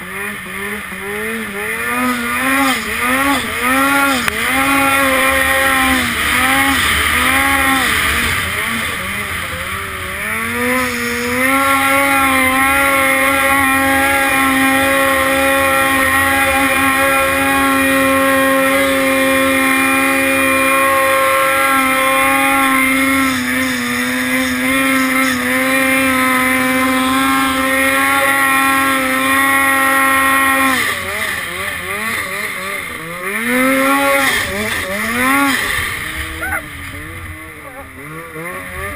Mm-hmm. Mm-hmm.